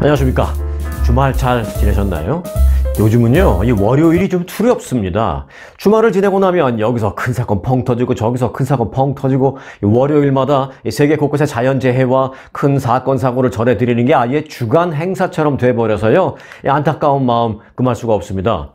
안녕하십니까. 주말 잘 지내셨나요? 요즘은요, 이 월요일이 좀 두렵습니다. 주말을 지내고 나면 여기서 큰 사건 펑 터지고 저기서 큰 사건 펑 터지고 월요일마다 세계 곳곳의 자연재해와 큰 사건 사고를 전해드리는 게 아예 주간 행사처럼 돼버려서요, 안타까운 마음 금할 수가 없습니다.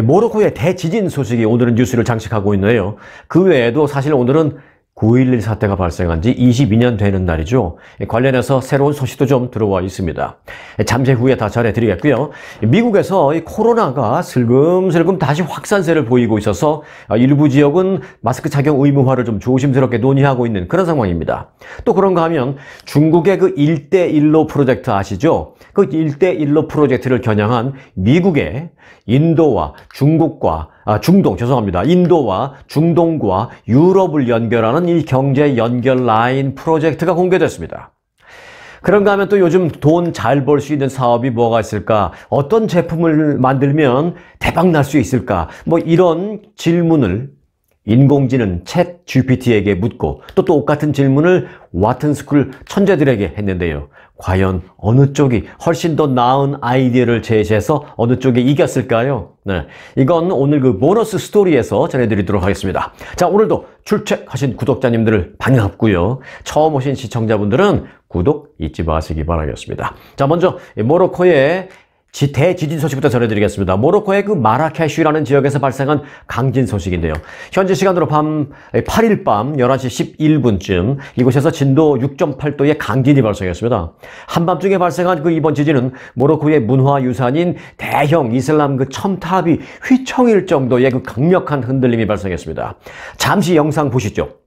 모로코의 대지진 소식이 오늘은 뉴스를 장식하고 있네요. 그 외에도 사실 오늘은 9.11 사태가 발생한 지 22년 되는 날이죠. 관련해서 새로운 소식도 좀 들어와 있습니다. 잠시 후에 다 전해드리겠고요. 미국에서 이 코로나가 슬금슬금 다시 확산세를 보이고 있어서 일부 지역은 마스크 착용 의무화를 좀 조심스럽게 논의하고 있는 그런 상황입니다. 또 그런가 하면 중국의 그 1대1로 프로젝트 아시죠? 그 1대1로 프로젝트를 겨냥한 미국의 인도와 중국과 아, 중동, 죄송합니다. 인도와 중동과 유럽을 연결하는 이 경제 연결 라인 프로젝트가 공개됐습니다. 그런가 하면 또 요즘 돈 잘 벌 수 있는 사업이 뭐가 있을까? 어떤 제품을 만들면 대박 날 수 있을까? 뭐 이런 질문을 인공지능 ChatGPT에게 묻고 또 똑같은 질문을 와튼스쿨 천재들에게 했는데요. 과연 어느 쪽이 훨씬 더 나은 아이디어를 제시해서 어느 쪽이 이겼을까요? 네. 이건 오늘 그 보너스 스토리에서 전해드리도록 하겠습니다. 자, 오늘도 출첵하신 구독자님들을 반갑고요. 처음 오신 시청자분들은 구독 잊지 마시기 바라겠습니다. 자, 먼저 모로코의 대지진 소식부터 전해드리겠습니다. 모로코의 그 마라케슈라는 지역에서 발생한 강진 소식인데요. 현지 시간으로 밤 8일 밤 11시 11분쯤 이곳에서 진도 6.8도의 강진이 발생했습니다. 한밤중에 발생한 그 이번 지진은 모로코의 문화유산인 대형 이슬람 그 첨탑이 휘청일 정도의 그 강력한 흔들림이 발생했습니다. 잠시 영상 보시죠.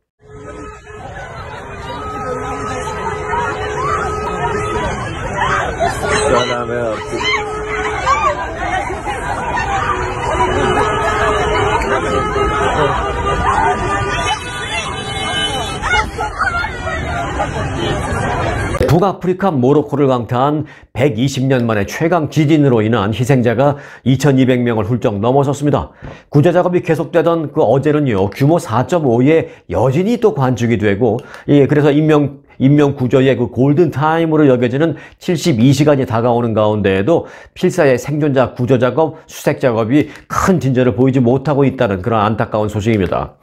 북아프리카 모로코를 강타한 120년 만에 최강 지진으로 인한 희생자가 2200명을 훌쩍 넘어섰습니다. 구조 작업이 계속되던 그 어제는요, 규모 4.5의 여진이 또 관측이 되고, 예, 그래서 인명 인명 구조의 그 골든 타임으로 여겨지는 72시간이 다가오는 가운데에도 필사의 생존자 구조 작업, 수색 작업이 큰 진전을 보이지 못하고 있다는 그런 안타까운 소식입니다.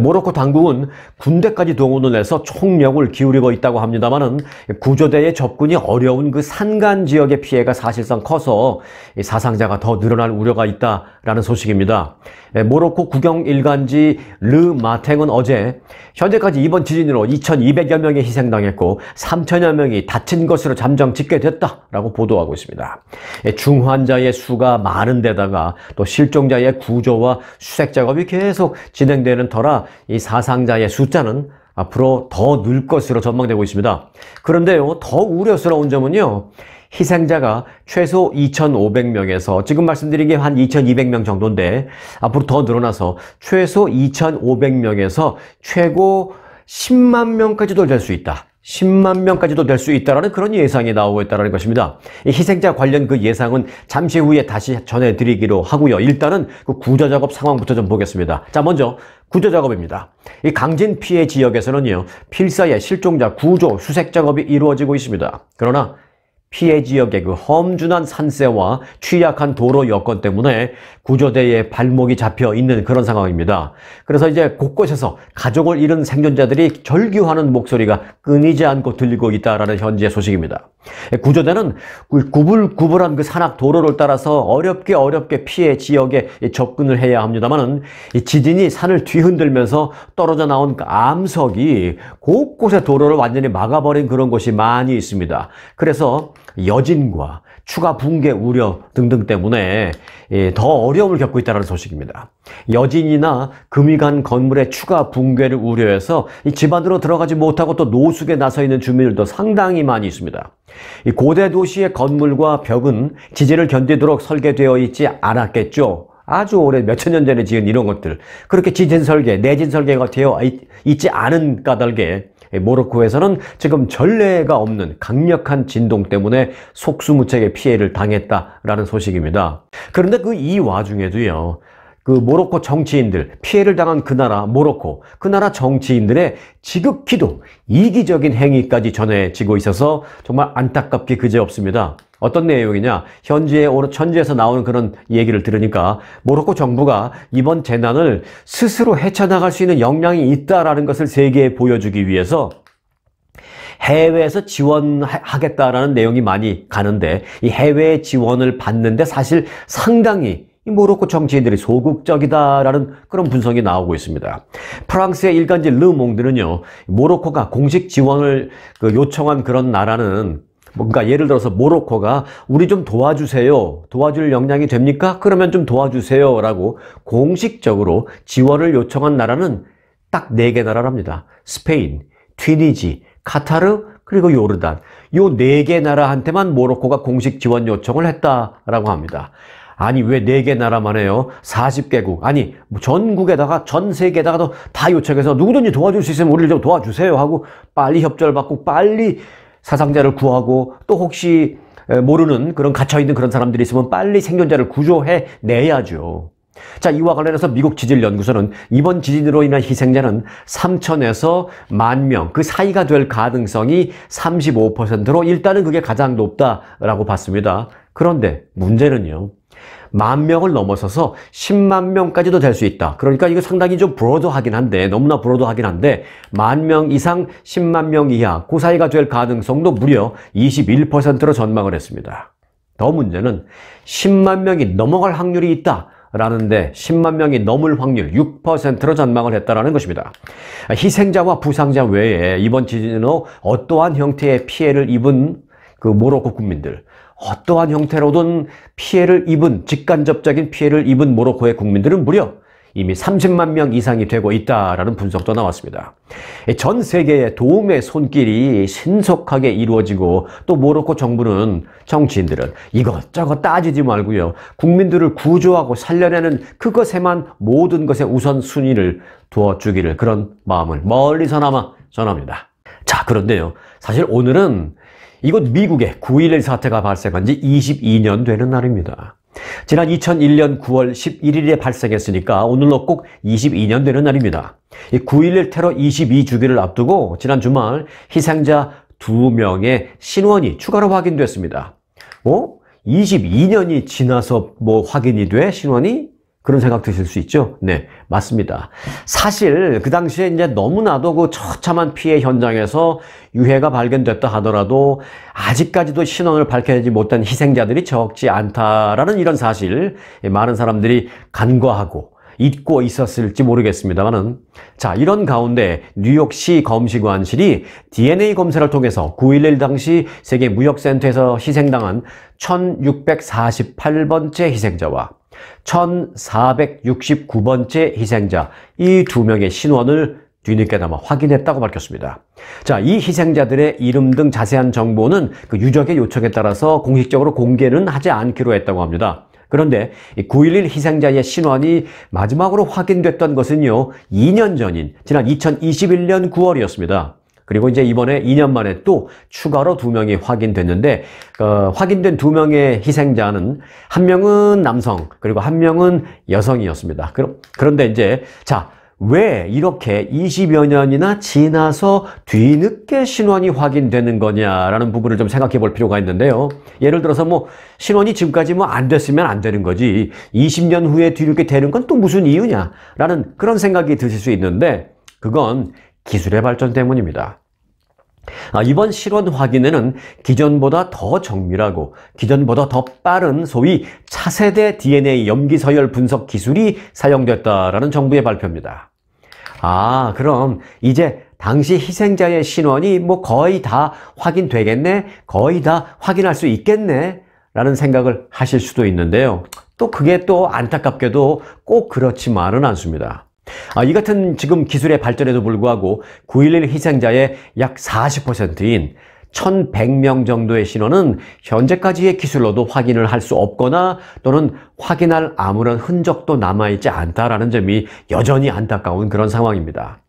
모로코 당국은 군대까지 동원을 해서 총력을 기울이고 있다고 합니다만은 구조대의 접근이 어려운 그 산간 지역의 피해가 사실상 커서 사상자가 더 늘어날 우려가 있다라는 소식입니다. 모로코 국영 일간지 르 마탱은 어제 현재까지 이번 지진으로 2,200여 명의 희생당 했고 3천여 명이 다친 것으로 잠정 집계됐다라고 보도하고 있습니다. 중환자의 수가 많은 데다가 또 실종자의 구조와 수색 작업이 계속 진행되는 터라 이 사상자의 숫자는 앞으로 더 늘 것으로 전망되고 있습니다. 그런데요, 더 우려스러운 점은요, 희생자가 최소 2,500명에서 지금 말씀드린 게 한 2,200명 정도인데 앞으로 더 늘어나서 최소 2,500명에서 최고 10만 명까지 도 될 수 있다. 10만 명까지도 될 수 있다는 그런 예상이 나오고 있다는 것입니다. 희생자 관련 그 예상은 잠시 후에 다시 전해드리기로 하고요. 일단은 그 구조 작업 상황부터 좀 보겠습니다. 자, 먼저 구조 작업입니다. 이 강진 피해 지역에서는요, 필사의 실종자 구조 수색 작업이 이루어지고 있습니다. 그러나 피해 지역의 그 험준한 산세와 취약한 도로 여건 때문에 구조대의 발목이 잡혀 있는 그런 상황입니다. 그래서 이제 곳곳에서 가족을 잃은 생존자들이 절규하는 목소리가 끊이지 않고 들리고 있다라는 현재 소식입니다. 구조대는 구불구불한 그 산악 도로를 따라서 어렵게 어렵게 피해 지역에 접근을 해야 합니다만은 지진이 산을 뒤흔들면서 떨어져 나온 그 암석이 곳곳에 도로를 완전히 막아버린 그런 곳이 많이 있습니다. 그래서 여진과 추가 붕괴 우려 등등 때문에 예, 더 어려움을 겪고 있다는 소식입니다. 여진이나 금이 간 건물의 추가 붕괴를 우려해서 집 안으로 들어가지 못하고 또 노숙에 나서 있는 주민들도 상당히 많이 있습니다. 고대 도시의 건물과 벽은 지진을 견디도록 설계되어 있지 않았겠죠. 아주 오래 몇천 년 전에 지은 이런 것들 그렇게 지진 설계, 내진 설계가 되어 있지 않은 까닭에 모로코에서는 지금 전례가 없는 강력한 진동 때문에 속수무책의 피해를 당했다라는 소식입니다. 그런데 그 이 와중에도요. 그 모로코 정치인들, 피해를 당한 그 나라 모로코, 그 나라 정치인들의 지극히도 이기적인 행위까지 전해지고 있어서 정말 안타깝게 그지없습니다. 어떤 내용이냐? 현지에 오늘 천지에서 나오는 그런 얘기를 들으니까 모로코 정부가 이번 재난을 스스로 헤쳐나갈 수 있는 역량이 있다라는 것을 세계에 보여주기 위해서 해외에서 지원하겠다라는 내용이 많이 가는데 이 해외 지원을 받는데 사실 상당히 이 모로코 정치인들이 소극적이다라는 그런 분석이 나오고 있습니다. 프랑스의 일간지 르몽드는요, 모로코가 공식 지원을 그 요청한 그런 나라는 뭔가 예를 들어서 모로코가 우리 좀 도와주세요. 도와줄 역량이 됩니까? 그러면 좀 도와주세요. 라고 공식적으로 지원을 요청한 나라는 딱 네 개 나라랍니다. 스페인, 튀니지, 카타르, 그리고 요르단. 요 네 개 나라한테만 모로코가 공식 지원 요청을 했다라고 합니다. 아니 왜 네 개 나라만 해요? 40개국 아니 뭐 전국에다가 전 세계에다가 다 요청해서 누구든지 도와줄 수 있으면 우리를 좀 도와주세요 하고 빨리 협조를 받고 빨리 사상자를 구하고 또 혹시 모르는 그런 갇혀있는 그런 사람들이 있으면 빨리 생존자를 구조해 내야죠. 자, 이와 관련해서 미국 지질연구소는 이번 지진으로 인한 희생자는 3천에서 만 명, 그 사이가 될 가능성이 35%로 일단은 그게 가장 높다라고 봤습니다. 그런데 문제는요. 만 명을 넘어서서 10만 명까지도 될 수 있다. 그러니까 이거 상당히 좀 브로드하긴 한데 너무나 브로드하긴 한데 만 명 이상 10만 명 이하 그 사이가 될 가능성도 무려 21%로 전망을 했습니다. 더 문제는 10만 명이 넘어갈 확률이 있다. 라는데 10만 명이 넘을 확률 6%로 전망을 했다라는 것입니다. 희생자와 부상자 외에 이번 지진으로 어떠한 형태의 피해를 입은 그 모로코 국민들 어떠한 형태로든 피해를 입은 직간접적인 피해를 입은 모로코의 국민들은 무려 이미 30만 명 이상이 되고 있다라는 분석도 나왔습니다. 전 세계의 도움의 손길이 신속하게 이루어지고 또 모로코 정부는 정치인들은 이것저것 따지지 말고요. 국민들을 구조하고 살려내는 그것에만 모든 것의 우선순위를 두어주기를 그런 마음을 멀리서나마 전합니다. 자 그런데요. 사실 오늘은 이곳 미국의 9.11 사태가 발생한 지 22년 되는 날입니다. 지난 2001년 9월 11일에 발생했으니까 오늘로 꼭 22년 되는 날입니다. 9.11 테러 22주기를 앞두고 지난 주말 희생자 2명의 신원이 추가로 확인됐습니다. 어? 22년이 지나서 뭐 확인이 돼? 신원이? 그런 생각 드실 수 있죠? 네, 맞습니다. 사실 그 당시에 이제 너무나도 그 처참한 피해 현장에서 유해가 발견됐다 하더라도 아직까지도 신원을 밝혀내지 못한 희생자들이 적지 않다라는 이런 사실 많은 사람들이 간과하고 잊고 있었을지 모르겠습니다만은 자 이런 가운데 뉴욕시 검시관실이 DNA 검사를 통해서 9.11 당시 세계 무역센터에서 희생당한 1648번째 희생자와 1469번째 희생자 이 두 명의 신원을 뒤늦게나마 확인했다고 밝혔습니다. 자, 이 희생자들의 이름 등 자세한 정보는 그 유족의 요청에 따라서 공식적으로 공개는 하지 않기로 했다고 합니다. 그런데 9.11 희생자의 신원이 마지막으로 확인됐던 것은요, 2년 전인 지난 2021년 9월이었습니다. 그리고 이제 이번에 2년 만에 또 추가로 두 명이 확인됐는데 어, 확인된 두 명의 희생자는 한 명은 남성 그리고 한 명은 여성이었습니다. 그럼 그런데 이제 자. 왜 이렇게 20여 년이나 지나서 뒤늦게 신원이 확인되는 거냐라는 부분을 좀 생각해 볼 필요가 있는데요. 예를 들어서 뭐 신원이 지금까지 뭐 안 됐으면 안 되는 거지 20년 후에 뒤늦게 되는 건 또 무슨 이유냐라는 그런 생각이 드실 수 있는데 그건 기술의 발전 때문입니다. 아, 이번 실원 확인에는 기존보다 더 정밀하고 기존보다 더 빠른 소위 차세대 DNA 염기 서열 분석 기술이 사용됐다라는 정부의 발표입니다. 아, 그럼 이제 당시 희생자의 신원이 뭐 거의 다 확인되겠네? 거의 다 확인할 수 있겠네? 라는 생각을 하실 수도 있는데요. 또 그게 또 안타깝게도 꼭 그렇지만은 않습니다. 아, 이 같은 지금 기술의 발전에도 불구하고 9.11 희생자의 약 40%인 1100명 정도의 신원은 현재까지의 기술로도 확인을 할 수 없거나 또는 확인할 아무런 흔적도 남아있지 않다라는 점이 여전히 안타까운 그런 상황입니다.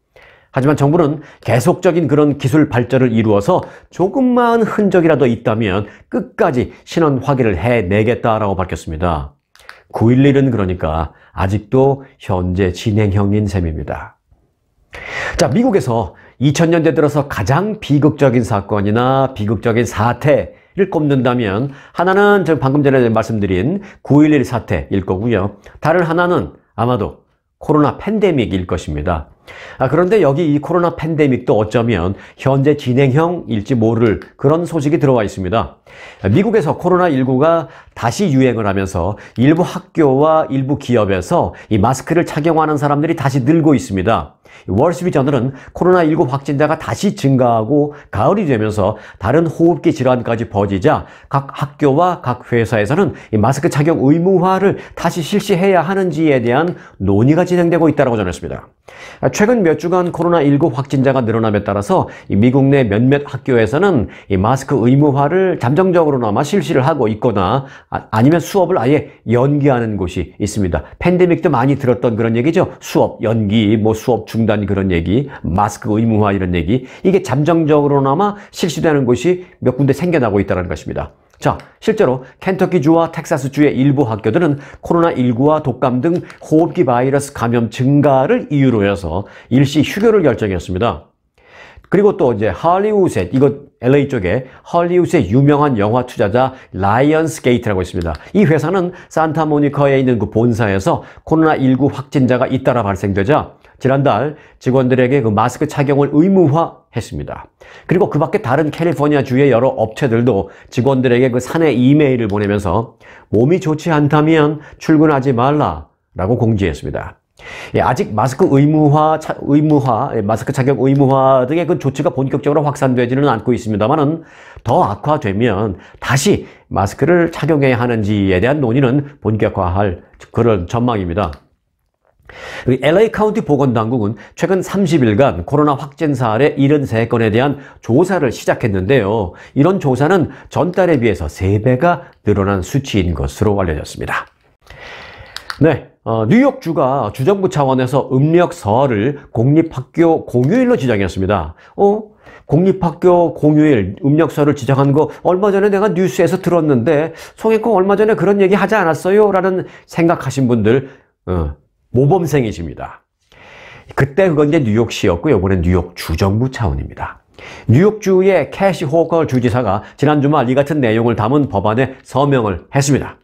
하지만 정부는 계속적인 그런 기술 발전을 이루어서 조금만 흔적이라도 있다면 끝까지 신원 확인을 해내겠다라고 밝혔습니다. 9.11은 그러니까 아직도 현재 진행형인 셈입니다. 자, 미국에서 2000년대 들어서 가장 비극적인 사건이나 비극적인 사태 를 꼽는다면 하나는 저 방금 전에 말씀드린 9.11 사태일 거고요. 다른 하나는 아마도 코로나 팬데믹일 것입니다. 아, 그런데 여기 이 코로나 팬데믹도 어쩌면 현재 진행형일지 모를 그런 소식이 들어와 있습니다. 미국에서 코로나19가 다시 유행을 하면서 일부 학교와 일부 기업에서 이 마스크를 착용하는 사람들이 다시 늘고 있습니다. 월스트리트저널은 코로나19 확진자가 다시 증가하고 가을이 되면서 다른 호흡기 질환까지 퍼지자 각 학교와 각 회사에서는 마스크 착용 의무화를 다시 실시해야 하는지에 대한 논의가 진행되고 있다고 전했습니다. 최근 몇 주간 코로나19 확진자가 늘어남에 따라서 미국 내 몇몇 학교에서는 마스크 의무화를 잠정적으로나마 실시를 하고 있거나 아, 아니면 수업을 아예 연기하는 곳이 있습니다. 팬데믹 도 많이 들었던 그런 얘기죠. 수업 연기, 뭐 수업 중단 그런 얘기, 마스크 의무화 이런 얘기. 이게 잠정적으로나마 실시되는 곳이 몇 군데 생겨나고 있다는 것입니다. 자, 실제로 켄터키주와 텍사스주의 일부 학교들은 코로나19와 독감 등 호흡기 바이러스 감염 증가를 이유로 해서 일시 휴교를 결정했습니다. 그리고 또 이제 할리우드의 이거 LA 쪽에 할리우드의 유명한 영화 투자자 라이언스 게이트라고 있습니다. 이 회사는 산타모니카에 있는 그 본사에서 코로나19 확진자가 잇따라 발생되자 지난달 직원들에게 그 마스크 착용을 의무화했습니다. 그리고 그 밖에 다른 캘리포니아 주의 여러 업체들도 직원들에게 그 사내 이메일을 보내면서 몸이 좋지 않다면 출근하지 말라라고 공지했습니다. 예, 아직 마스크 의무화, 차, 의무화, 예, 마스크 착용 의무화 등의 그 조치가 본격적으로 확산되지는 않고 있습니다만은 더 악화되면 다시 마스크를 착용해야 하는지에 대한 논의는 본격화할 그런 전망입니다. LA 카운티 보건당국은 최근 30일간 코로나 확진 사례 73건에 대한 조사를 시작했는데요. 이런 조사는 전달에 비해서 3배가 늘어난 수치인 것으로 알려졌습니다. 네, 어, 뉴욕주가 주정부 차원에서 음력설을 공립학교 공휴일로 지정했습니다. 어? 공립학교 공휴일 음력설을 지정한 거 얼마 전에 내가 뉴스에서 들었는데 송혜콩 얼마 전에 그런 얘기 하지 않았어요? 라는 생각하신 분들 어, 모범생이십니다. 그때 그건 이제 뉴욕시였고 요번엔 뉴욕 주정부 차원입니다. 뉴욕주의 캐시 호컬 주지사가 지난 주말 이 같은 내용을 담은 법안에 서명을 했습니다.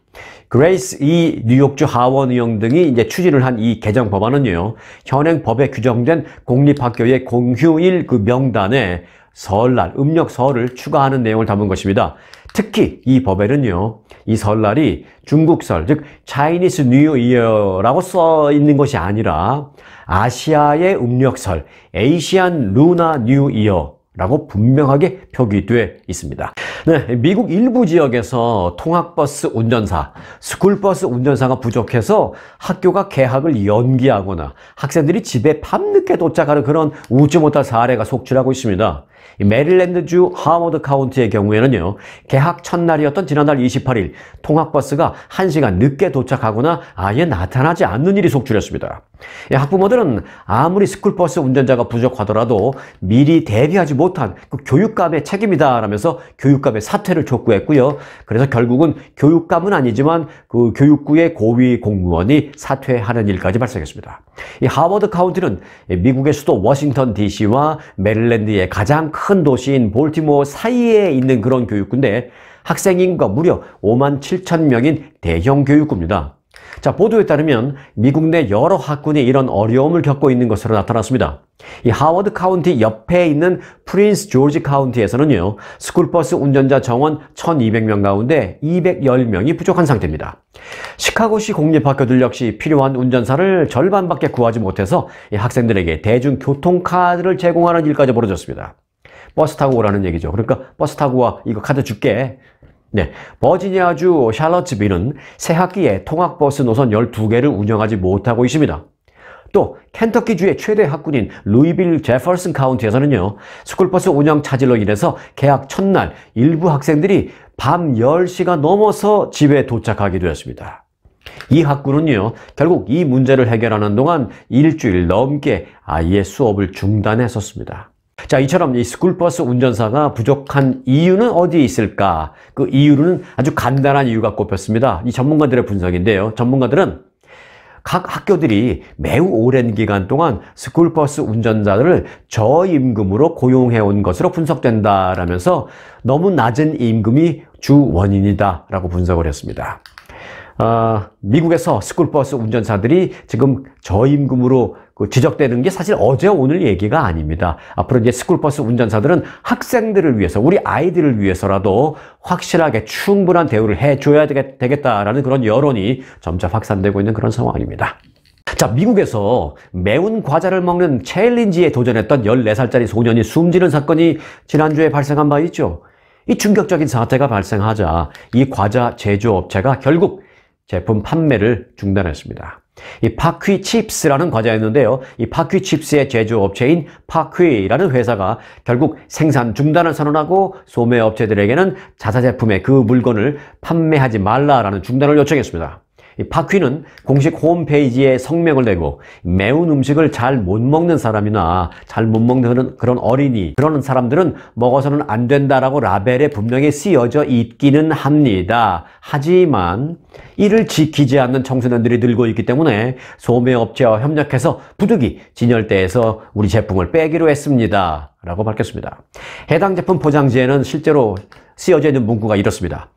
그레이스 이 뉴욕주 하원 의원 등이 이제 추진을 한 이 개정 법안은요, 현행 법에 규정된 공립학교의 공휴일 그 명단에 설날, 음력 설을 추가하는 내용을 담은 것입니다. 특히 이 법에는요, 이 설날이 중국설, 즉 Chinese New Year라고 써 있는 것이 아니라 아시아의 음력설, Asian Lunar New Year 라고 분명하게 표기되어 있습니다. 네, 미국 일부 지역에서 통학버스 운전사, 스쿨버스 운전사가 부족해서 학교가 개학을 연기하거나 학생들이 집에 밤늦게 도착하는 그런 웃지 못할 사례가 속출하고 있습니다. 메릴랜드주 하워드 카운티의 경우에는요, 개학 첫날이었던 지난달 28일 통학버스가 1시간 늦게 도착하거나 아예 나타나지 않는 일이 속출했습니다. 학부모들은 아무리 스쿨버스 운전자가 부족하더라도 미리 대비하지 못한 그 교육감의 책임이다 라면서 교육감의 사퇴를 촉구했고요. 그래서 결국은 교육감은 아니지만 그 교육부의 고위 공무원이 사퇴하는 일까지 발생했습니다. 이 하워드 카운티는 미국의 수도 워싱턴 DC와 메릴랜드의 가장 큰 도시인 볼티모어 사이에 있는 그런 교육구인데 학생 인구가 무려 5만 7천 명인 대형 교육구입니다. 자, 보도에 따르면 미국 내 여러 학군이 이런 어려움을 겪고 있는 것으로 나타났습니다. 이 하워드 카운티 옆에 있는 프린스 조지 카운티에서는요, 스쿨버스 운전자 정원 1200명 가운데 210명이 부족한 상태입니다. 시카고시 공립학교들 역시 필요한 운전사를 절반밖에 구하지 못해서 학생들에게 대중교통카드를 제공하는 일까지 벌어졌습니다. 버스 타고 오라는 얘기죠. 그러니까 버스 타고 와, 이거 카드 줄게. 네, 버지니아주 샬럿츠빌은 새 학기에 통학버스 노선 12개를 운영하지 못하고 있습니다. 또 켄터키주의 최대 학군인 루이빌 제퍼슨 카운티에서는요. 스쿨버스 운영 차질로 인해서 개학 첫날 일부 학생들이 밤 10시가 넘어서 집에 도착하게 되었습니다. 이 학군은요. 결국 이 문제를 해결하는 동안 일주일 넘게 아예 수업을 중단했었습니다. 자, 이처럼 이 스쿨버스 운전사가 부족한 이유는 어디에 있을까? 그 이유는 아주 간단한 이유가 꼽혔습니다. 이 전문가들의 분석인데요. 전문가들은 각 학교들이 매우 오랜 기간 동안 스쿨버스 운전자들을 저임금으로 고용해온 것으로 분석된다라면서 너무 낮은 임금이 주 원인이다라고 분석을 했습니다. 어, 미국에서 스쿨버스 운전사들이 지금 저임금으로 그 지적되는 게 사실 어제 오늘 얘기가 아닙니다. 앞으로 이제 스쿨버스 운전사들은 학생들을 위해서 우리 아이들을 위해서라도 확실하게 충분한 대우를 해줘야 되겠다라는 그런 여론이 점차 확산되고 있는 그런 상황입니다. 자, 미국에서 매운 과자를 먹는 챌린지에 도전했던 14살짜리 소년이 숨지는 사건이 지난주에 발생한 바 있죠. 이 충격적인 사태가 발생하자 이 과자 제조업체가 결국 제품 판매를 중단했습니다. 이 Paqui Chips라는 과자였는데요. 이 Paqui Chips의 제조업체인 Paqui라는 회사가 결국 생산 중단을 선언하고 소매업체들에게는 자사 제품의 그 물건을 판매하지 말라라는 중단을 요청했습니다. 파퀴는 공식 홈페이지에 성명을 내고 매운 음식을 잘 못 먹는 사람이나 잘 못 먹는 그런 어린이 그런 사람들은 먹어서는 안 된다라고 라벨에 분명히 쓰여져 있기는 합니다. 하지만 이를 지키지 않는 청소년들이 늘고 있기 때문에 소매업체와 협력해서 부득이 진열대에서 우리 제품을 빼기로 했습니다. 라고 밝혔습니다. 해당 제품 포장지에는 실제로 쓰여져 있는 문구가 이렇습니다.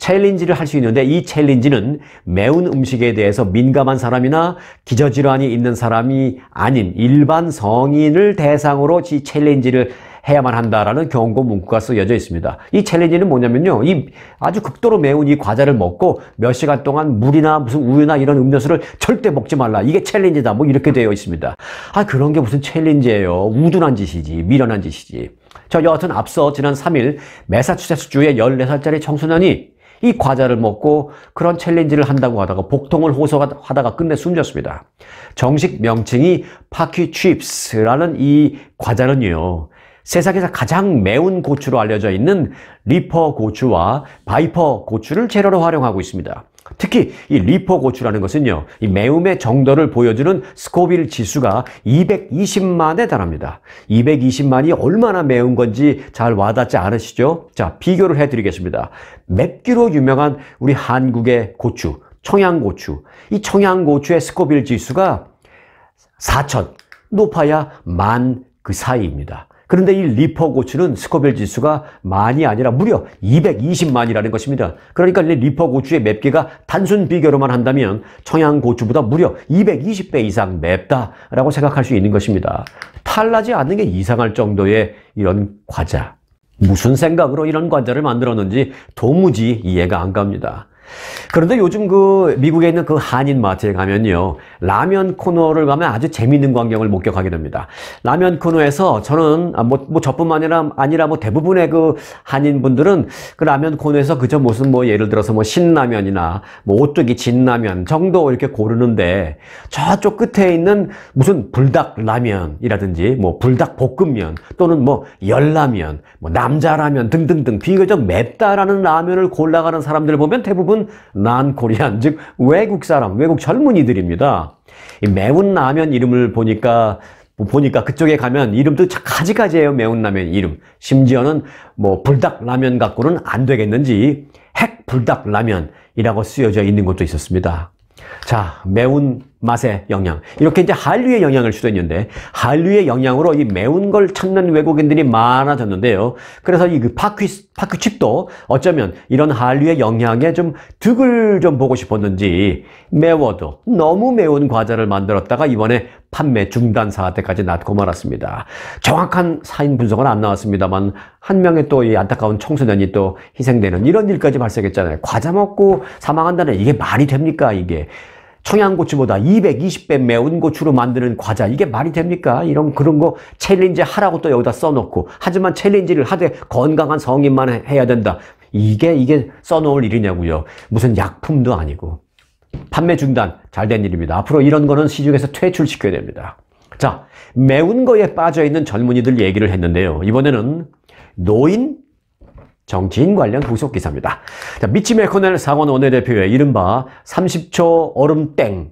챌린지를 할 수 있는데 이 챌린지는 매운 음식에 대해서 민감한 사람이나 기저질환이 있는 사람이 아닌 일반 성인을 대상으로 이 챌린지를 해야만 한다라는 경고 문구가 쓰여져 있습니다. 이 챌린지는 뭐냐면요. 이 아주 극도로 매운 이 과자를 먹고 몇 시간 동안 물이나 무슨 우유나 이런 음료수를 절대 먹지 말라. 이게 챌린지다. 뭐 이렇게 되어 있습니다. 아, 그런 게 무슨 챌린지예요. 우둔한 짓이지. 미련한 짓이지. 저 여하튼 앞서 지난 3일 매사추세츠주의 14살짜리 청소년이 이 과자를 먹고 그런 챌린지를 한다고 하다가 복통을 호소하다가 끝내 숨졌습니다. 정식 명칭이 Paqui Chips라는 이 과자는요. 세상에서 가장 매운 고추로 알려져 있는 리퍼 고추와 바이퍼 고추를 재료로 활용하고 있습니다. 특히 이 리퍼 고추라는 것은요, 이 매움의 정도를 보여주는 스코빌 지수가 220만에 달합니다. 220만이 얼마나 매운 건지 잘 와닿지 않으시죠? 자, 비교를 해드리겠습니다. 맵기로 유명한 우리 한국의 고추, 청양고추. 이 청양고추의 스코빌 지수가 4천, 높아야 만 그 사이입니다. 그런데 이 리퍼 고추는 스코빌 지수가 만이 아니라 무려 220만이라는 것입니다. 그러니까 리퍼 고추의 맵기가 단순 비교로만 한다면 청양 고추보다 무려 220배 이상 맵다라고 생각할 수 있는 것입니다. 탈나지 않는 게 이상할 정도의 이런 과자. 무슨 생각으로 이런 과자를 만들었는지 도무지 이해가 안 갑니다. 그런데 요즘 그 미국에 있는 그 한인 마트에 가면요. 라면 코너를 가면 아주 재미있는 광경을 목격하게 됩니다. 라면 코너에서 저는 아, 뭐, 뭐 저뿐만 아니라, 아니라 뭐 대부분의 그 한인 분들은 그 라면 코너에서 그저 무슨 뭐 예를 들어서 뭐 신라면이나 뭐 오뚜기 진라면 정도 이렇게 고르는데 저쪽 끝에 있는 무슨 불닭 라면이라든지 뭐 불닭 볶음면 또는 뭐 열라면 뭐 남자라면 등등등 비교적 맵다라는 라면을 골라가는 사람들 보면 대부분 대부분 난 코리안, 즉 외국 사람, 외국 젊은이들입니다. 매운 라면 이름을 보니까 보니까 그쪽에 가면 이름도 가지가지예요. 매운 라면 이름. 심지어는 뭐 불닭 라면 갖고는 안 되겠는지 핵 불닭 라면이라고 쓰여져 있는 것도 있었습니다. 자, 매운 맛의 영향. 이렇게 이제 한류의 영향을 수도 있는데, 한류의 영향으로 이 매운 걸 찾는 외국인들이 많아졌는데요. 그래서 이그 파퀴, 파퀴칩도 어쩌면 이런 한류의 영향에 좀 득을 좀 보고 싶었는지, 매워도 너무 매운 과자를 만들었다가 이번에 판매 중단 사태까지 낳고 말았습니다. 정확한 사인 분석은 안 나왔습니다만, 한 명의 또 이 안타까운 청소년이 또 희생되는 이런 일까지 발생했잖아요. 과자 먹고 사망한다는 이게 말이 됩니까, 이게. 청양고추보다 220배 매운 고추로 만드는 과자 이게 말이 됩니까? 이런 그런 거 챌린지 하라고 또 여기다 써놓고 하지만 챌린지를 하되 건강한 성인만 해야 된다. 이게 이게 써놓을 일이냐고요. 무슨 약품도 아니고 판매 중단 잘된 일입니다. 앞으로 이런 거는 시중에서 퇴출시켜야 됩니다. 자 매운 거에 빠져 있는 젊은이들 얘기를 했는데요. 이번에는 노인 정치인 관련 후속 기사입니다. 자, 미치 메코넬 상원 원내대표의 이른바 30초 얼음땡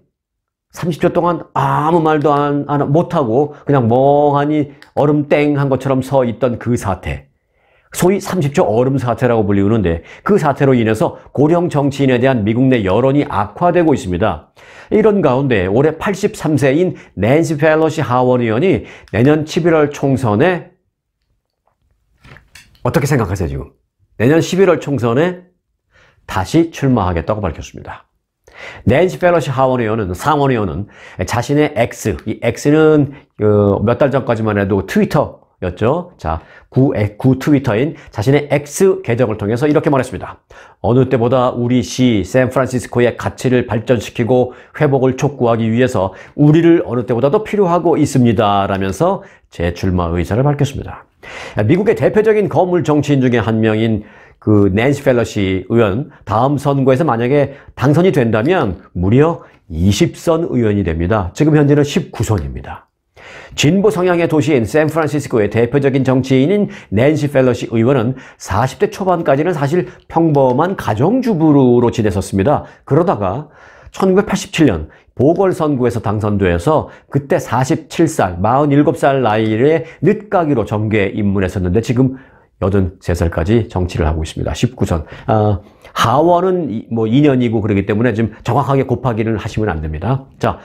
30초 동안 아무 말도 안, 안, 못하고 그냥 멍하니 얼음땡 한 것처럼 서 있던 그 사태. 소위 30초 얼음 사태라고 불리우는데 그 사태로 인해서 고령 정치인에 대한 미국 내 여론이 악화되고 있습니다. 이런 가운데 올해 83세인 낸시 펠로시 하원 의원이 내년 11월 총선에 어떻게 생각하세요 지금? 내년 11월 총선에 다시 출마하겠다고 밝혔습니다. 낸시 펠로시 하원 의원은 상원 의원은 자신의 X, 이 X는 그 몇달 전까지만 해도 트위터 였죠. 자, 구, 구 트위터인 자신의 X 계정을 통해서 이렇게 말했습니다. 어느 때보다 우리 시 샌프란시스코의 가치를 발전시키고 회복을 촉구하기 위해서 우리를 어느 때보다 도 필요하고 있습니다. 라면서 재출마 의사를 밝혔습니다. 미국의 대표적인 거물 정치인 중에 한 명인 그 낸시 펠러시 의원 다음 선거에서 만약에 당선이 된다면 무려 20선 의원이 됩니다. 지금 현재는 19선입니다. 진보 성향의 도시인 샌프란시스코의 대표적인 정치인인 낸시 펠러시 의원은 40대 초반까지는 사실 평범한 가정주부로 지냈었습니다. 그러다가 1987년 보궐선거에서 당선돼서 그때 47살, 47살 나이에 늦가기로 정계에 입문했었는데 지금 83살까지 정치를 하고 있습니다. 19선. 아, 하원은 뭐 2년이고 그러기 때문에 지금 정확하게 곱하기를 하시면 안 됩니다. 자,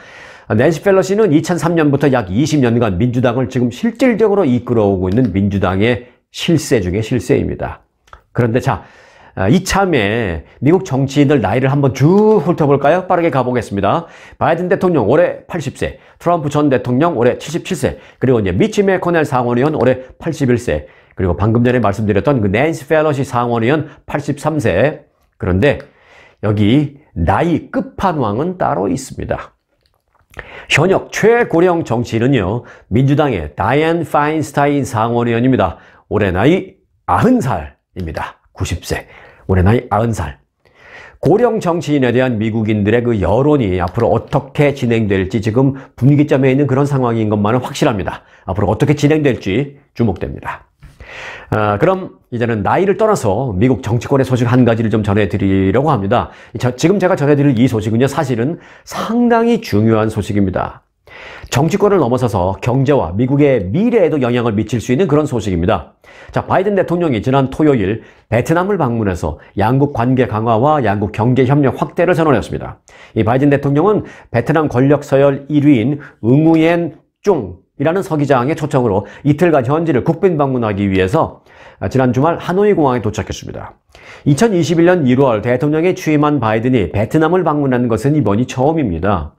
낸시 펠러시는 2003년부터 약 20년간 민주당을 지금 실질적으로 이끌어오고 있는 민주당의 실세 중에 실세입니다. 그런데 자, 아, 이참에 미국 정치인들 나이를 한번 쭉 훑어볼까요? 빠르게 가보겠습니다. 바이든 대통령 올해 80세, 트럼프 전 대통령 올해 77세, 그리고 이제 미치 매코널 상원의원 올해 81세, 그리고 방금 전에 말씀드렸던 그 낸시 펠로시 상원의원 83세. 그런데 여기 나이 끝판왕은 따로 있습니다. 현역 최고령 정치인은요, 민주당의 다이앤 파인스타인 상원의원입니다. 올해 나이 90살입니다. 90세. 올해 나이 90살. 고령 정치인에 대한 미국인들의 그 여론이 앞으로 어떻게 진행될지 지금 분위기점에 있는 그런 상황인 것만은 확실합니다. 앞으로 어떻게 진행될지 주목됩니다. 아, 그럼 이제는 나이를 떠나서 미국 정치권의 소식 한 가지를 좀 전해드리려고 합니다. 저, 지금 제가 전해드릴 이 소식은요, 사실은 상당히 중요한 소식입니다. 정치권을 넘어서서 경제와 미국의 미래에도 영향을 미칠 수 있는 그런 소식입니다. 자, 바이든 대통령이 지난 토요일 베트남을 방문해서 양국 관계 강화와 양국 경제 협력 확대를 선언했습니다. 이 바이든 대통령은 베트남 권력 서열 1위인 응우옌 쫑 이라는 서기장의 초청으로 이틀간 현지를 국빈 방문하기 위해서 지난 주말 하노이 공항에 도착했습니다. 2021년 1월 대통령에 취임한 바이든이 베트남을 방문한 것은 이번이 처음입니다.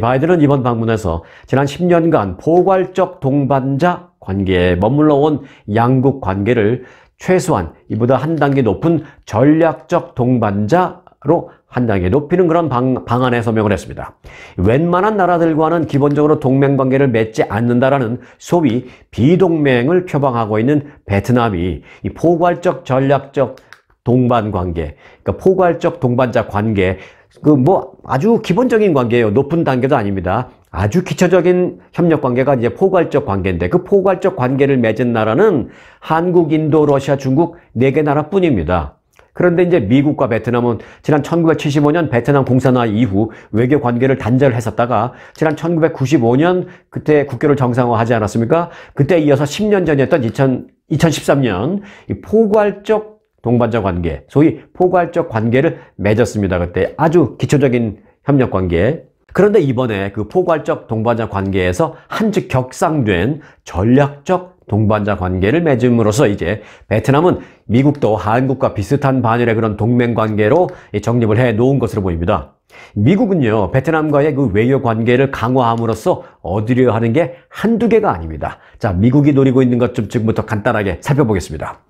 바이든은 이번 방문에서 지난 10년간 포괄적 동반자 관계에 머물러 온 양국 관계를 최소한 이보다 한 단계 높은 전략적 동반자로 한 단계 높이는 그런 방, 방안에 서명을 했습니다. 웬만한 나라들과는 기본적으로 동맹관계를 맺지 않는다라는 소위 비동맹을 표방하고 있는 베트남이 이 포괄적 전략적 동반관계, 그러니까 포괄적 동반자 관계, 그 뭐 아주 기본적인 관계예요. 높은 단계도 아닙니다. 아주 기초적인 협력 관계가 이제 포괄적 관계인데 그 포괄적 관계를 맺은 나라는 한국, 인도, 러시아, 중국 네 개 나라뿐입니다. 그런데 이제 미국과 베트남은 지난 1975년 베트남 공산화 이후 외교 관계를 단절 했었다가 지난 1995년 그때 국교를 정상화하지 않았습니까? 그때 이어서 10년 전이었던 2000, 2013년 포괄적 동반자 관계, 소위 포괄적 관계를 맺었습니다. 그때 아주 기초적인 협력 관계. 그런데 이번에 그 포괄적 동반자 관계에서 한즉 격상된 전략적 동반자 관계를 맺음으로써 이제 베트남은 미국도 한국과 비슷한 반열의 그런 동맹 관계로 정립을 해 놓은 것으로 보입니다. 미국은요, 베트남과의 그 외교 관계를 강화함으로써 얻으려 하는 게 한두 개가 아닙니다. 자, 미국이 노리고 있는 것 좀 지금부터 간단하게 살펴보겠습니다.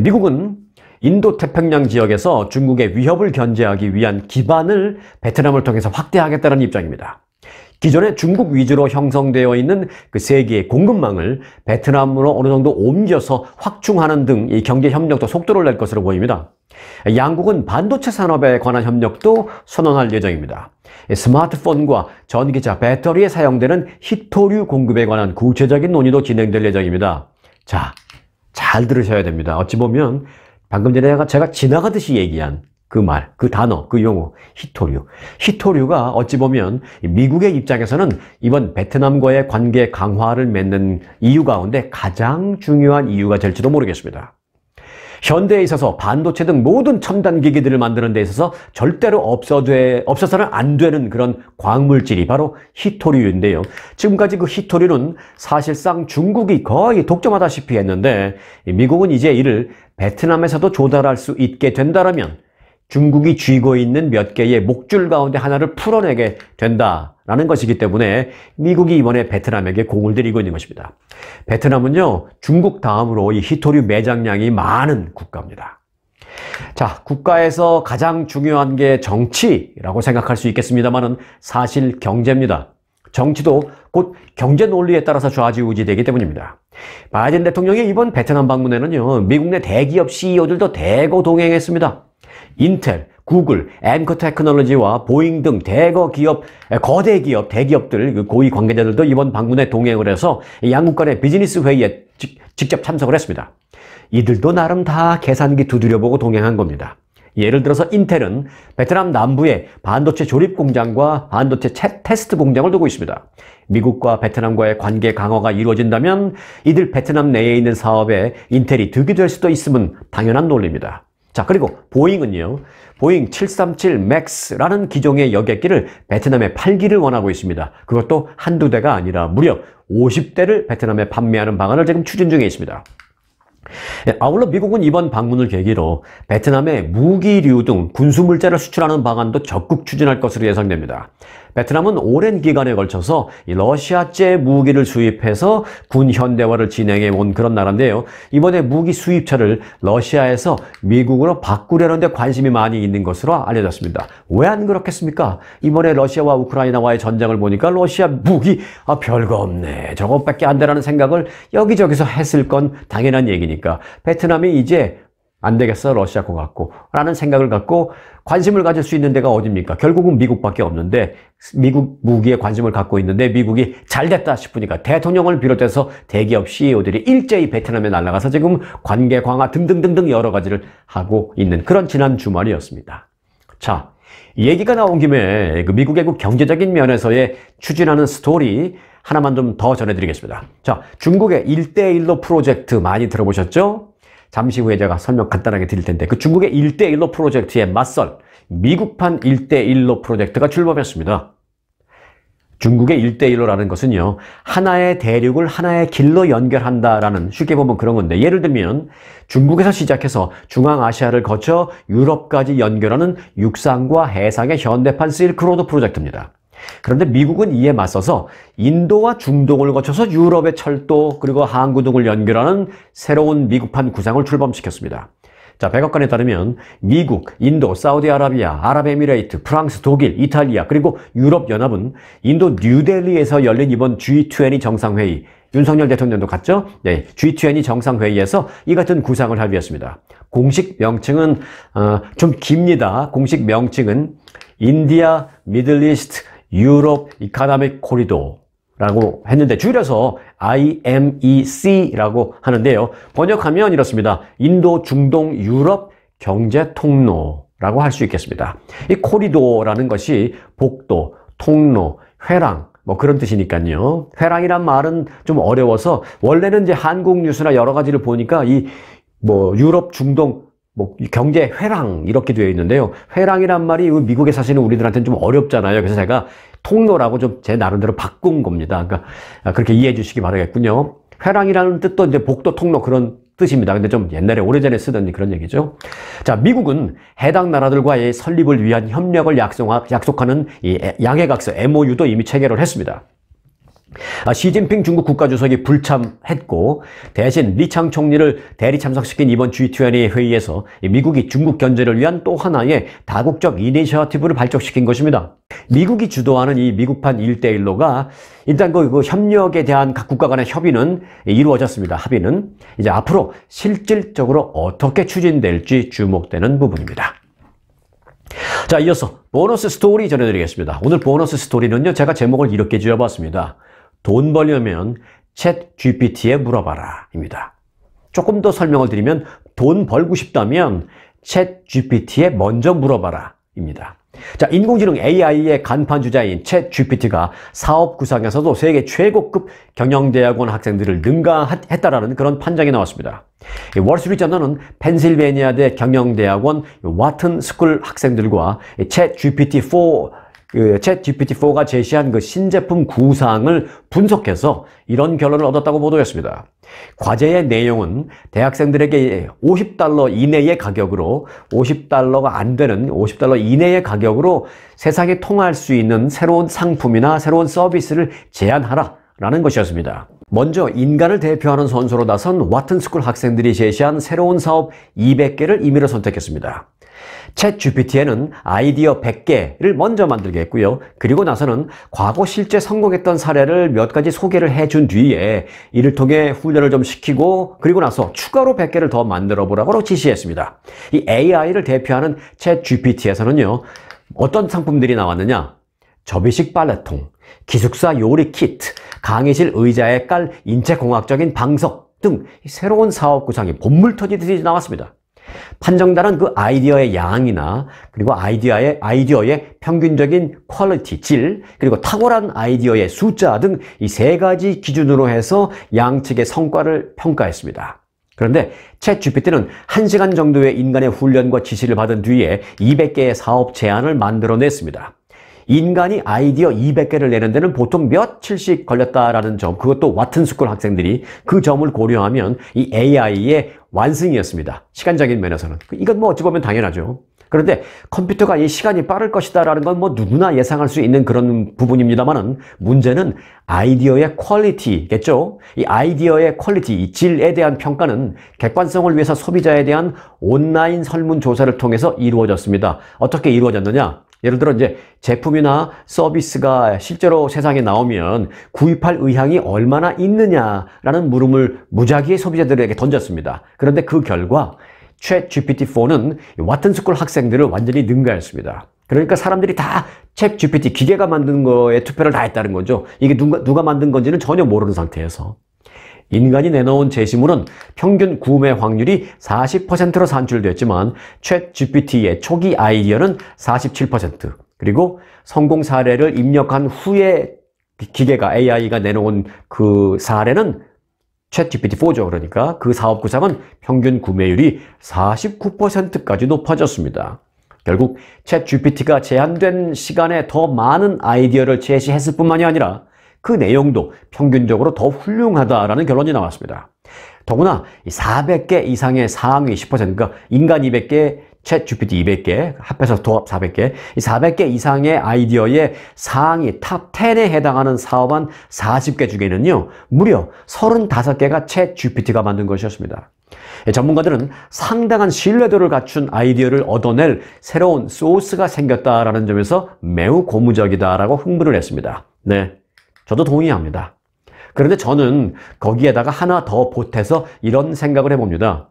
미국은 인도 태평양 지역에서 중국의 위협을 견제하기 위한 기반을 베트남을 통해서 확대하겠다는 입장입니다. 기존에 중국 위주로 형성되어 있는 그 세계의 공급망을 베트남으로 어느 정도 옮겨서 확충하는 등 이 경제 협력도 속도를 낼 것으로 보입니다. 양국은 반도체 산업에 관한 협력도 선언할 예정입니다. 스마트폰과 전기차, 배터리에 사용되는 히토류 공급에 관한 구체적인 논의도 진행될 예정입니다. 자, 잘 들으셔야 됩니다. 어찌 보면 방금 전에 제가 지나가듯이 얘기한 그 말, 그 단어, 그 용어, 히토류. 히토류가 어찌 보면 미국의 입장에서는 이번 베트남과의 관계 강화를 맺는 이유 가운데 가장 중요한 이유가 될지도 모르겠습니다. 현대에 있어서 반도체 등 모든 첨단 기기들을 만드는 데 있어서 절대로 없어돼, 없어서는 안 되는 그런 광물질이 바로 히토리유인데요. 지금까지 그 히토리는 사실상 중국이 거의 독점하다시피 했는데 미국은 이제 이를 베트남에서도 조달할 수 있게 된다면 중국이 쥐고 있는 몇 개의 목줄 가운데 하나를 풀어내게 된다라는 것이기 때문에 미국이 이번에 베트남에게 공을 들이고 있는 것입니다. 베트남은요, 중국 다음으로 이 희토류 매장량이 많은 국가입니다. 자, 국가에서 가장 중요한 게 정치라고 생각할 수 있겠습니다만은 사실 경제입니다. 정치도 곧 경제 논리에 따라서 좌지우지되기 때문입니다. 바이든 대통령의 이번 베트남 방문에는요, 미국 내 대기업 CEO들도 대거 동행했습니다. 인텔, 구글, 앵커 테크놀로지와 보잉 등 대거 기업, 거대 기업, 대기업들, 그 고위 관계자들도 이번 방문에 동행을 해서 양국 간의 비즈니스 회의에 직접 참석을 했습니다. 이들도 나름 다 계산기 두드려보고 동행한 겁니다. 예를 들어서 인텔은 베트남 남부에 반도체 조립 공장과 반도체 테스트 공장을 두고 있습니다. 미국과 베트남과의 관계 강화가 이루어진다면 이들 베트남 내에 있는 사업에 인텔이 득이 될 수도 있음은 당연한 논리입니다. 자, 그리고 보잉은요. 보잉 737 맥스라는 기종의 여객기를 베트남에 팔기를 원하고 있습니다. 그것도 한두 대가 아니라 무려 50대를 베트남에 판매하는 방안을 지금 추진 중에 있습니다. 예, 아울러 미국은 이번 방문을 계기로 베트남에 무기류 등 군수물자를 수출하는 방안도 적극 추진할 것으로 예상됩니다. 베트남은 오랜 기간에 걸쳐서 러시아제 무기를 수입해서 군 현대화를 진행해 온 그런 나라인데요. 이번에 무기 수입처를 러시아에서 미국으로 바꾸려는 데 관심이 많이 있는 것으로 알려졌습니다. 왜 안 그렇겠습니까? 이번에 러시아와 우크라이나와의 전쟁을 보니까 러시아 무기 아 별거 없네. 저것밖에 안 되라는 생각을 여기저기서 했을 건 당연한 얘기니까 베트남이 이제 안 되겠어 러시아 거 갖고. 라는 생각을 갖고 관심을 가질 수 있는 데가 어딥니까? 결국은 미국밖에 없는데 미국 무기에 관심을 갖고 있는데 미국이 잘 됐다 싶으니까 대통령을 비롯해서 대기업 CEO들이 일제히 베트남에 날아가서 지금 관계 강화 등등등등 여러 가지를 하고 있는 그런 지난 주말이었습니다. 자 얘기가 나온 김에 그 미국의 그 경제적인 면에서의 추진하는 스토리 하나만 좀 더 전해드리겠습니다. 자 중국의 일대일로 프로젝트 많이 들어보셨죠? 잠시 후에 제가 설명 간단하게 드릴 텐데 그 중국의 1대1로 프로젝트에 맞설 미국판 1대1로 프로젝트가 출범했습니다. 중국의 1대1로라는 것은요. 하나의 대륙을 하나의 길로 연결한다라는 쉽게 보면 그런 건데 예를 들면 중국에서 시작해서 중앙아시아를 거쳐 유럽까지 연결하는 육상과 해상의 현대판 실크로드 프로젝트입니다. 그런데 미국은 이에 맞서서 인도와 중동을 거쳐서 유럽의 철도 그리고 항구 등을 연결하는 새로운 미국판 구상을 출범시켰습니다. 자, 백악관에 따르면 미국, 인도, 사우디아라비아, 아랍에미레이트, 프랑스, 독일, 이탈리아 그리고 유럽연합은 인도 뉴델리에서 열린 이번 G20 정상회의 윤석열 대통령도 갔죠? 네, G20 정상회의에서 이 같은 구상을 합의했습니다. 공식 명칭은 어, 좀 깁니다. 공식 명칭은 India Middle East Europe Economic Corridor라고 했는데 줄여서 IMEC라고 하는데요. 번역하면 이렇습니다. 인도, 중동, 유럽 경제 통로라고 할 수 있겠습니다. 이 corridor라는 것이 복도, 통로, 회랑 뭐 그런 뜻이니까요. 회랑이란 말은 좀 어려워서 원래는 이제 한국 뉴스나 여러 가지를 보니까 이 뭐 유럽, 중동 뭐 경제 회랑 이렇게 되어 있는데요. 회랑이란 말이 미국에 사시는 우리들한테는 좀 어렵잖아요. 그래서 제가 통로라고 좀 제 나름대로 바꾼 겁니다. 그러니까 그렇게 이해해 주시기 바라겠군요. 회랑이라는 뜻도 이제 복도 통로 그런 뜻입니다. 근데 좀 옛날에 오래전에 쓰던 그런 얘기죠. 자, 미국은 해당 나라들과의 설립을 위한 협력을 약속하는 이 양해각서 MOU도 이미 체결을 했습니다. 아, 시진핑 중국 국가주석이 불참했고 대신 리창 총리를 대리 참석시킨 이번 G20 회의에서 미국이 중국 견제를 위한 또 하나의 다국적 이니셔티브를 발족시킨 것입니다. 미국이 주도하는 이 미국판 1대1로가 일단 그, 그 협력에 대한 각 국가 간의 협의는 이루어졌습니다. 합의는 이제 앞으로 실질적으로 어떻게 추진될지 주목되는 부분입니다. 자, 이어서 보너스 스토리 전해드리겠습니다. 오늘 보너스 스토리는요, 제가 제목을 이렇게 지어봤습니다. 돈 벌려면 챗 GPT에 물어봐라 입니다. 조금 더 설명을 드리면 돈 벌고 싶다면 챗 GPT에 먼저 물어봐라 입니다. 자, 인공지능 AI의 간판 주자인 챗 GPT가 사업 구상에서도 세계 최고급 경영대학원 학생들을 능가했다라는 그런 판정이 나왔습니다. 월스트리트저널은 펜실베니아대 경영대학원 와튼 스쿨 학생들과 챗 GPT-4 그챗 GPT-4가 제시한 그 신제품 구상을 분석해서 이런 결론을 얻었다고 보도했습니다. 과제의 내용은 대학생들에게 50달러 이내의 가격으로 50달러가 안 되는 50달러 이내의 가격으로 세상에 통할 수 있는 새로운 상품이나 새로운 서비스를 제안하라 라는 것이었습니다. 먼저 인간을 대표하는 선수로 나선 와튼스쿨 학생들이 제시한 새로운 사업 200개를 임의로 선택했습니다. 챗 GPT에는 아이디어 100개를 먼저 만들게 했고요. 그리고 나서는 과거 실제 성공했던 사례를 몇 가지 소개를 해 준 뒤에 이를 통해 훈련을 좀 시키고 그리고 나서 추가로 100개를 더 만들어 보라고 지시했습니다. 이 AI를 대표하는 챗 GPT에서는요. 어떤 상품들이 나왔느냐? 접이식 빨래통, 기숙사 요리 키트, 강의실 의자에 깔 인체공학적인 방석 등 새로운 사업 구상이 본물 터지듯이 나왔습니다. 판정단은 그 아이디어의 양이나 그리고 아이디어의 아이디어의 평균적인 quality, 질, 그리고 탁월한 아이디어의 숫자 등 이 세 가지 기준으로 해서 양측의 성과를 평가했습니다. 그런데 챗 GPT는 1시간 정도의 인간의 훈련과 지시를 받은 뒤에 200개의 사업 제안을 만들어냈습니다. 인간이 아이디어 200개를 내는 데는 보통 며칠씩 걸렸다라는 점, 그것도 와튼 스쿨 학생들이 그 점을 고려하면 이 AI의 완승이었습니다. 시간적인 면에서는. 이건 뭐 어찌 보면 당연하죠. 그런데 컴퓨터가 이 시간이 빠를 것이다라는 건 뭐 누구나 예상할 수 있는 그런 부분입니다만은 문제는 아이디어의 quality겠죠. 이 아이디어의 quality, 이 질에 대한 평가는 객관성을 위해서 소비자에 대한 온라인 설문조사를 통해서 이루어졌습니다. 어떻게 이루어졌느냐? 예를 들어 이제 제품이나 서비스가 실제로 세상에 나오면 구입할 의향이 얼마나 있느냐라는 물음을 무작위의 소비자들에게 던졌습니다. 그런데 그 결과 챗 GPT-4는 와튼스쿨 학생들을 완전히 능가했습니다. 그러니까 사람들이 다 챗 GPT 기계가 만든 거에 투표를 다 했다는 거죠. 이게 누가, 누가 만든 건지는 전혀 모르는 상태에서. 인간이 내놓은 제시물은 평균 구매 확률이 40%로 산출됐지만 챗 GPT의 초기 아이디어는 47% 그리고 성공 사례를 입력한 후에 기계가 AI가 내놓은 그 사례는 챗 GPT-4죠. 그러니까 그 사업 구상은 평균 구매율이 49%까지 높아졌습니다. 결국 챗 GPT가 제한된 시간에 더 많은 아이디어를 제시했을 뿐만이 아니라 그 내용도 평균적으로 더 훌륭하다라는 결론이 나왔습니다. 더구나 400개 이상의 상위 10% 그러니까 인간 200개, 챗 GPT 200개, 합해서 도합 400개, 이 400개 이상의 아이디어의 상위 top 10에 해당하는 사업 한 40개 중에는요, 무려 35개가 챗 GPT가 만든 것이었습니다. 예, 전문가들은 상당한 신뢰도를 갖춘 아이디어를 얻어낼 새로운 소스가 생겼다라는 점에서 매우 고무적이다라고 흥분을 했습니다. 네. 저도 동의합니다. 그런데 저는 거기에다가 하나 더 보태서 이런 생각을 해봅니다.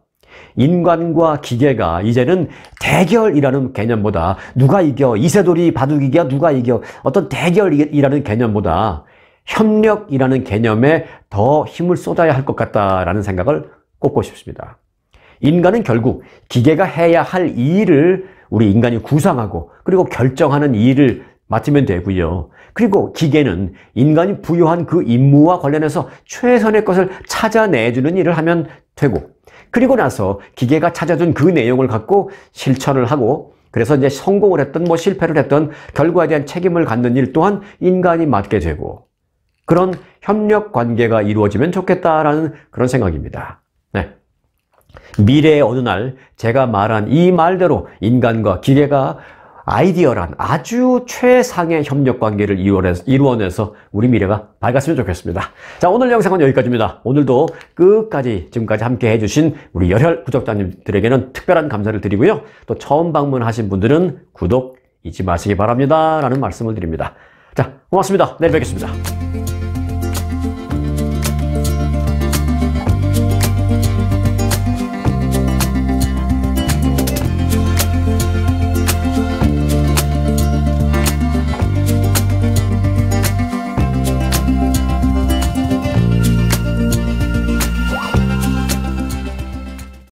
인간과 기계가 이제는 대결이라는 개념보다 누가 이겨 이세돌이 바둑이겨 누가 이겨 어떤 대결이라는 개념보다 협력이라는 개념에 더 힘을 쏟아야 할 것 같다라는 생각을 꼽고 싶습니다. 인간은 결국 기계가 해야 할 일을 우리 인간이 구상하고 그리고 결정하는 일을 맡으면 되고요. 그리고 기계는 인간이 부여한 그 임무와 관련해서 최선의 것을 찾아내주는 일을 하면 되고 그리고 나서 기계가 찾아준 그 내용을 갖고 실천을 하고 그래서 이제 성공을 했던 뭐 실패를 했던 결과에 대한 책임을 갖는 일 또한 인간이 맡게 되고 그런 협력 관계가 이루어지면 좋겠다라는 그런 생각입니다. 네. 미래의 어느 날 제가 말한 이 말대로 인간과 기계가 아이디어란 아주 최상의 협력 관계를 이루어내서 우리 미래가 밝았으면 좋겠습니다. 자, 오늘 영상은 여기까지입니다. 오늘도 끝까지 지금까지 함께 해주신 우리 열혈 구독자님들에게는 특별한 감사를 드리고요. 또 처음 방문하신 분들은 구독 잊지 마시기 바랍니다. 라는 말씀을 드립니다. 자, 고맙습니다. 내일 뵙겠습니다.